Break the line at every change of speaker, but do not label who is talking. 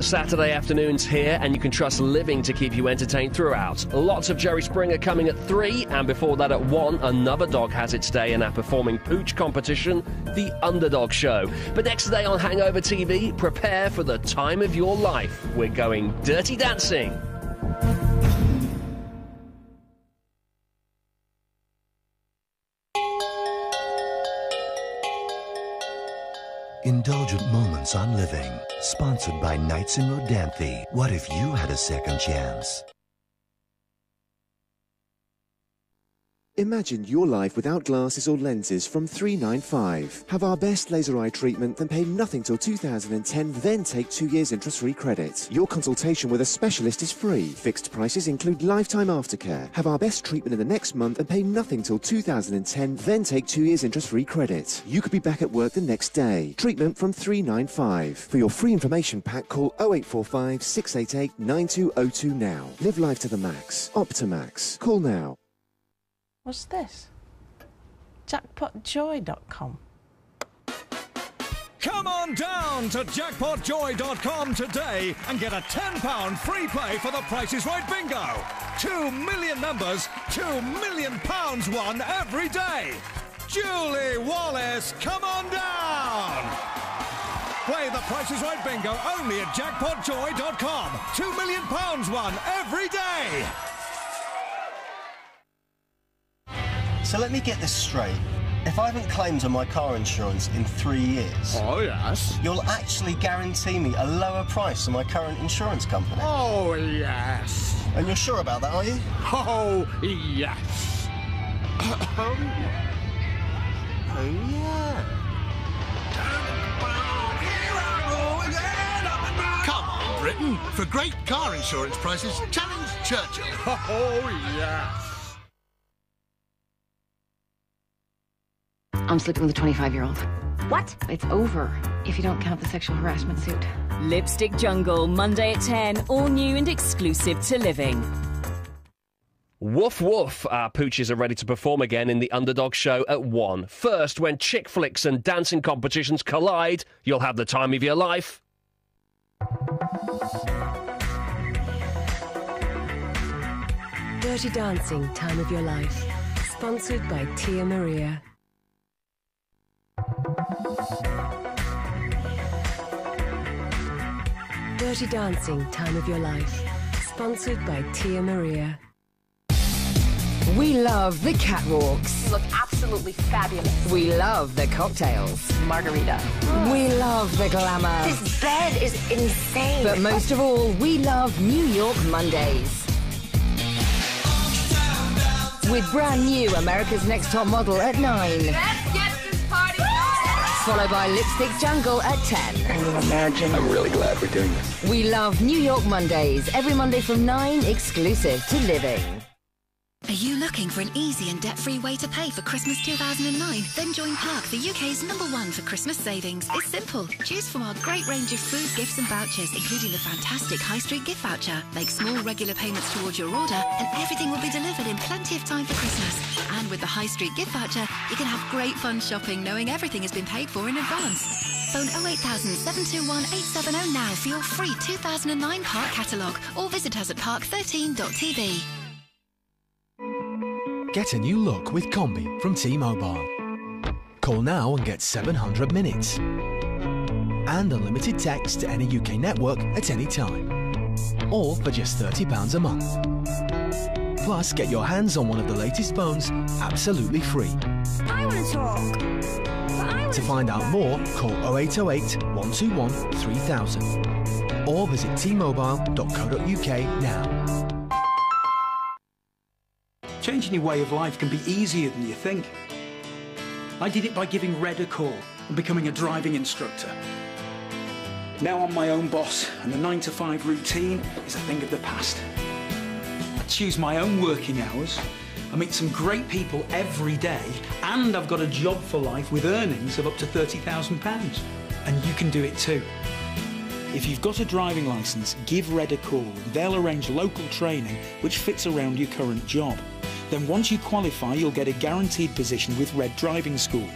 Saturday afternoons here, and you can trust living to keep you entertained throughout. Lots of Jerry Springer coming at 3, and before that at 1, another dog has its day in our performing pooch competition, The Underdog Show. But next today on Hangover TV, prepare for the time of your life. We're going dirty dancing.
Indulgent moments on living. Sponsored by Nights in Rodanthe. What if you had a second chance?
Imagine your life without glasses or lenses from 395. Have our best laser eye treatment, then pay nothing till 2010, then take two years interest-free credit. Your consultation with a specialist is free. Fixed prices include lifetime aftercare. Have our best treatment in the next month and pay nothing till 2010, then take two years interest-free credit. You could be back at work the next day. Treatment from 395. For your free information pack, call 0845 688 9202 now. Live life to the max. Optimax. Call now.
What's this? Jackpotjoy.com.
Come on down to jackpotjoy.com today and get a £10 free play for the Price is Right bingo. Two million numbers, two million pounds won every day. Julie Wallace, come on down. Play the Price is Right bingo only at jackpotjoy.com. Two million pounds won every day.
So let me get this straight. If I haven't claimed on my car insurance in three years,
Oh, yes.
you'll actually guarantee me a lower price than my current insurance company.
Oh, yes.
And you're sure about that, are you?
Oh, yes. oh, yeah. Come on, Britain. For great car insurance prices, challenge Churchill. Oh, yes.
I'm sleeping with a 25 year old. What? It's over if you don't count the sexual harassment suit.
Lipstick Jungle, Monday at 10, all new and exclusive to Living.
Woof woof, our pooches are ready to perform again in the Underdog Show at 1. First, when chick flicks and dancing competitions collide, you'll have the time of your life.
Dirty Dancing Time of Your Life. Sponsored by Tia Maria. Dirty Dancing Time of Your Life. Sponsored by Tia Maria.
We love the catwalks.
You look absolutely fabulous.
We love the cocktails.
Margarita.
We love the glamour.
This bed is insane.
But most of all, we love New York Mondays. With brand new America's Next Top Model at 9.
Let's
Followed by Lipstick Jungle at 10.
Can you imagine? I'm really glad we're doing this.
We love New York Mondays. Every Monday from 9, exclusive to Living.
Are you looking for an easy and debt-free way to pay for Christmas 2009? Then join Park, the UK's number one for Christmas savings. It's simple. Choose from our great range of food, gifts and vouchers, including the fantastic High Street gift voucher. Make small regular payments towards your order and everything will be delivered in plenty of time for Christmas. And with the High Street gift voucher, you can have great fun shopping knowing everything has been paid for in advance. Phone 08000 721 870 now for your free 2009 Park catalogue or visit us at park13.tv.
Get a new look with Combi from T-Mobile. Call now and get 700 minutes. And unlimited text to any UK network at any time. All for just £30 a month. Plus, get your hands on one of the latest phones absolutely free.
I want to talk.
To find out more, call 0808 121 3000 or visit tmobile.co.uk now.
Changing your way of life can be easier than you think. I did it by giving Red a call and becoming a driving instructor. Now I'm my own boss and the 9 to 5 routine is a thing of the past. Choose my own working hours, I meet some great people every day, and I've got a job for life with earnings of up to £30,000. And you can do it too. If you've got a driving licence, give Red a call. They'll arrange local training which fits around your current job. Then once you qualify, you'll get a guaranteed position with Red Driving School.